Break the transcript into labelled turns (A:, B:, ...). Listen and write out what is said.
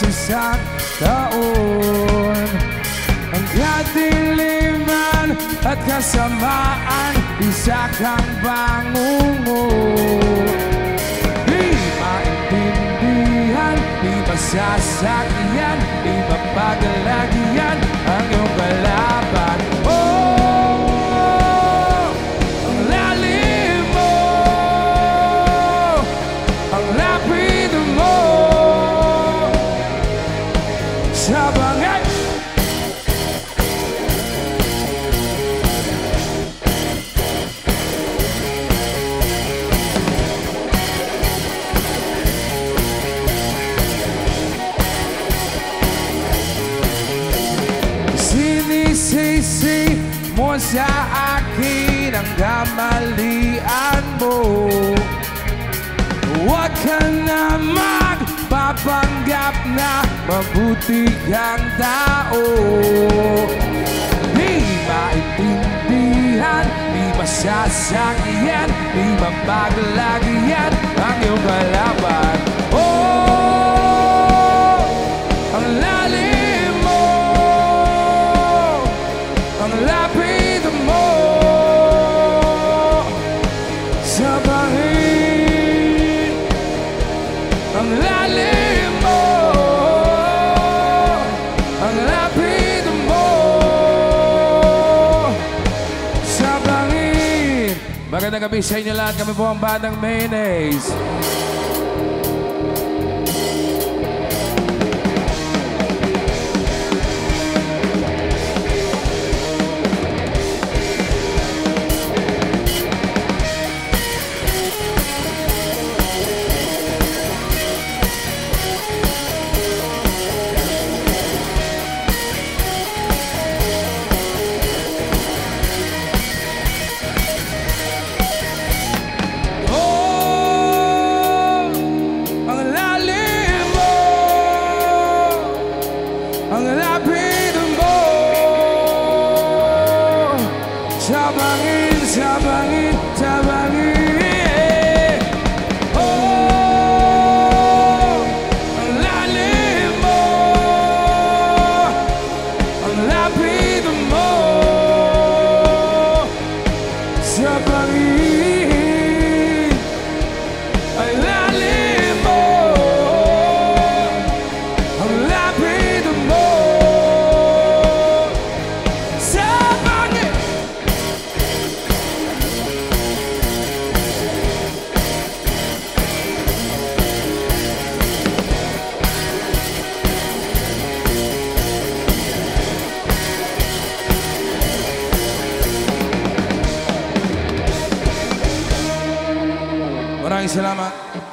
A: halos isang taon. Ang kadiliman at kasamaan Isa kang bangungo. Di maintindihan, di masasakyan Di mapagalagian mo sa akin ang kamalian mo Huwag ka na magpapanggap na mabuti kang tao. Di maintindihan, di masasakyan, di mapaglagian ang iyong kalaban. Oh, ang lalim mo, ang lapid mo. Sa bangin ang lalim magandang gabi sa inyo lahat. Kami po ang bandang Mayonnaise dice.